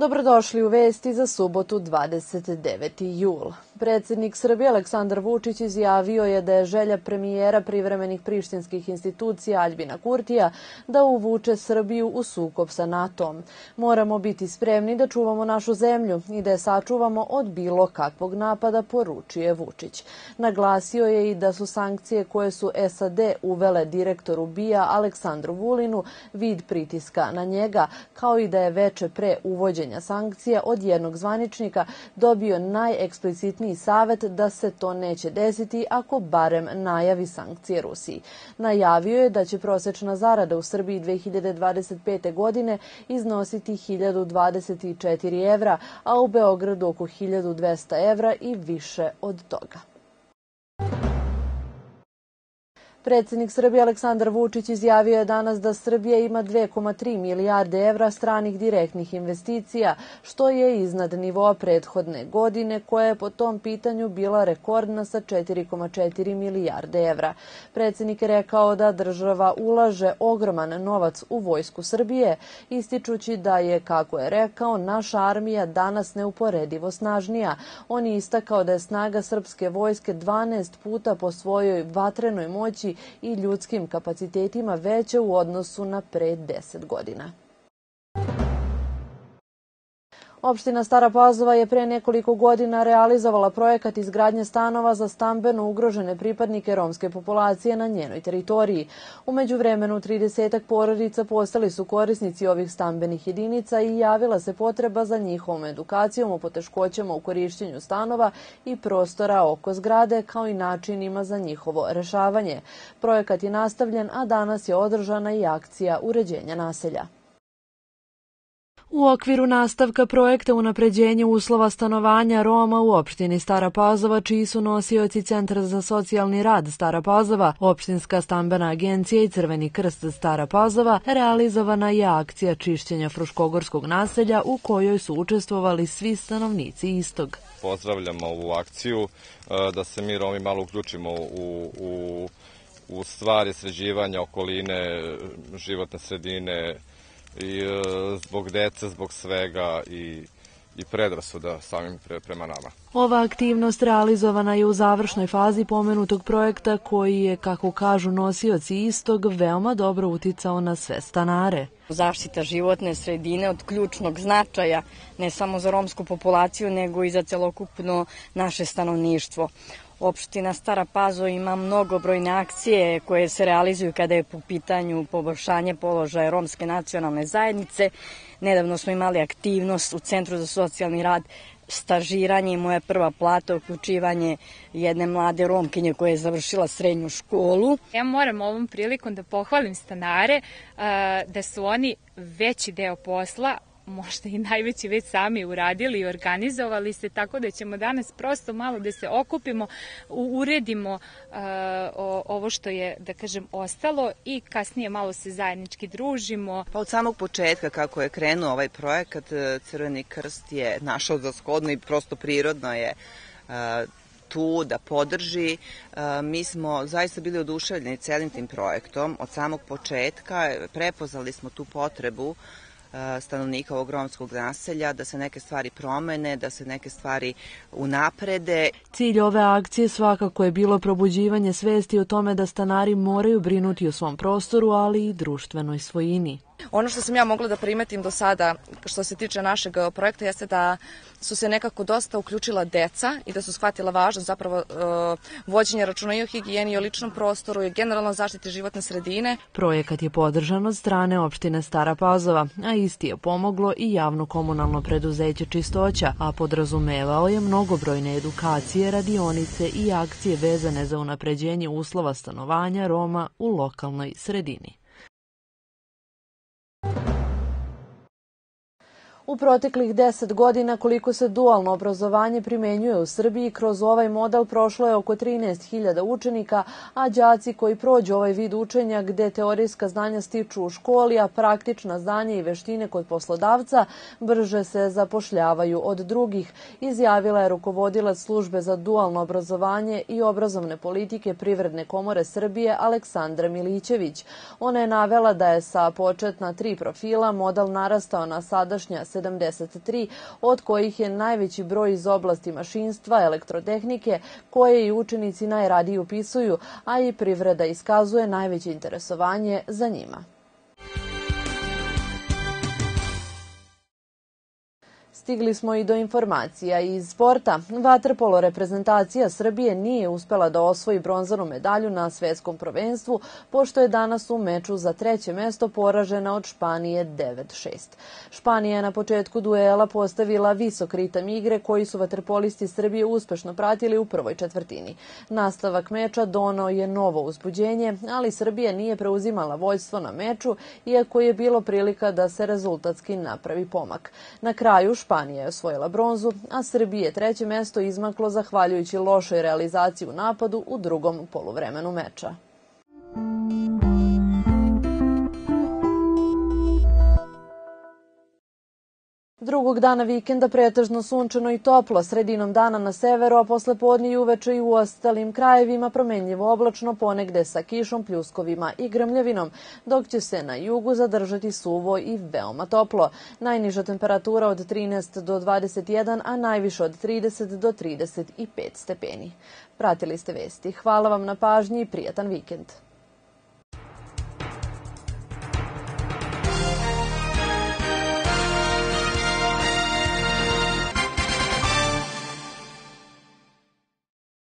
Dobrodošli u vesti za subotu 29. jul. Predsednik Srbije Aleksandar Vučić izjavio je da je želja premijera privremenih prištinskih institucija Aljbina Kurtija da uvuče Srbiju u sukob sa NATO-om. Moramo biti spremni da čuvamo našu zemlju i da je sačuvamo od bilo kakvog napada, poručuje Vučić. Naglasio je i da su sankcije koje su SAD uvele direktoru BIA Aleksandru Vulinu vid pritiska na njega, kao i da je veče pre uvođenja sankcija od jednog zvaničnika dobio najeksplicitniji Vladini savet da se to neće desiti ako barem najavi sankcije Rusiji. Najavio je da će prosečna zarada u Srbiji 2025. godine iznositi 1024 evra, a u Beogradu oko 1200 evra i više od toga. Predsednik Srbije Aleksandar Vučić izjavio je danas da Srbija ima 2,3 milijarde evra stranih direktnih investicija, što je iznad nivoa prethodne godine, koja je po tom pitanju bila rekordna sa 4,4 milijarde evra. Predsednik je rekao da država ulaže ogroman novac u vojsku Srbije, ističući da je, kako je rekao, naša armija danas neuporedivo snažnija. On je istakao da je snaga srpske vojske 12 puta po svojoj vatrenoj moći i ljudskim kapacitetima veće u odnosu na pre 10 godina. Opština Stara Pazova je pre nekoliko godina realizovala projekat izgradnje stanova za stambeno ugrožene pripadnike romske populacije na njenoj teritoriji. Umeđu vremenu 30 porodica postali su korisnici ovih stambenih jedinica i javila se potreba za njihovom edukacijom o poteškoćama u korišćenju stanova i prostora oko zgrade kao i načinima za njihovo rešavanje. Projekat je nastavljen, a danas je održana i akcija uređenja naselja. U okviru nastavka projekta unapređenja uslova stanovanja Roma u opštini Stara Pazova, čiji su nosioci Centra za socijalni rad Stara Pazova, Opštinska stambena agencija i Crveni krst Stara Pazova, realizovana je akcija čišćenja Fruškogorskog naselja u kojoj su učestvovali svi stanovnici istog. Pozdravljamo ovu akciju, e, da se mi Romi malo uključimo u, u, u stvari sređivanja okoline, životne sredine, i e, zbog dece, zbog svega i i predrasuda samim pre, prema nama. Ova aktivnost realizovana je u završnoj fazi pomenutog projekta koji je, kako kažu nosioci istog, veoma dobro uticao na sve stanare. Zaštita životne sredine od ključnog značaja ne samo za romsku populaciju nego i za celokupno naše stanovništvo. Opština Stara Pazo ima mnogobrojne akcije koje se realizuju kada je po pitanju poboljšanje položaja romske nacionalne zajednice. Nedavno smo imali aktivnost u Centru za socijalni rad stažiranje i moja prva plata, uključivanje jedne mlade romkinje koja je završila srednju školu. Ja moram ovom prilikom da pohvalim stanare da su oni veći deo posla možda i najveći već sami uradili i organizovali se, tako da ćemo danas prosto malo da se okupimo, uredimo uh, ovo što je, da kažem, ostalo i kasnije malo se zajednički družimo. Pa od samog početka kako je krenuo ovaj projekat, e, Crveni krst je našao za shodno i prosto prirodno je uh, tu da podrži. Mi smo zaista bili oduševljeni celim tim projektom. Od samog početka prepoznali smo tu potrebu stanovnika ovog romskog naselja, da se neke stvari promene, da se neke stvari unaprede. Cilj ove akcije svakako je bilo probuđivanje svesti o tome da stanari moraju brinuti o svom prostoru, ali i društvenoj svojini. Ono što sam ja mogla da primetim do sada što se tiče našeg e, projekta jeste da su se nekako dosta uključila deca i da su shvatila važnost zapravo uh, vođenja računa i o higijeni i o ličnom prostoru i generalno zaštite životne sredine. Projekat je podržan od strane opštine Stara Pazova, a isti je pomoglo i javno komunalno preduzeće Čistoća, a podrazumevao je mnogobrojne edukacije, radionice i akcije vezane za unapređenje uslova stanovanja Roma u lokalnoj sredini. U proteklih 10 godina koliko se dualno obrazovanje primenjuje u Srbiji, kroz ovaj model prošlo je oko 13.000 učenika, a đaci koji prođu ovaj vid učenja gde teorijska znanja stiču u školi, a praktična znanja i veštine kod poslodavca brže se zapošljavaju od drugih, izjavila je rukovodilac službe za dualno obrazovanje i obrazovne politike Privredne komore Srbije Aleksandra Milićević. Ona je navela da je sa početna tri profila model narastao na sadašnja 17 73, od kojih je najveći broj iz oblasti mašinstva, elektrotehnike, koje i učenici najradije upisuju, a i privreda iskazuje najveće interesovanje za njima. Stigli smo i do informacija iz sporta. Vaterpolo reprezentacija Srbije nije uspela da osvoji bronzanu medalju na svetskom prvenstvu, pošto je danas u meču za treće mesto poražena od Španije 9-6. Španija je na početku duela postavila visok ritam igre koji su vaterpolisti Srbije uspešno pratili u prvoj četvrtini. Nastavak meča donao je novo uzbuđenje, ali Srbija nije preuzimala voljstvo na meču, iako je bilo prilika da se rezultatski napravi pomak. Na kraju Španija je osvojila bronzu, a Srbije treće mesto izmaklo zahvaljujući lošoj realizaciji u napadu u drugom poluvremenu meča. Drugog dana vikenda pretežno sunčano i toplo, sredinom dana na severu, a posle podne i uveče i u ostalim krajevima promenljivo oblačno ponegde sa kišom, pljuskovima i grmljavinom, dok će se na jugu zadržati suvo i veoma toplo. Najniža temperatura od 13 do 21, a najviše od 30 do 35 stepeni. Pratili ste vesti. Hvala vam na pažnji i prijatan vikend.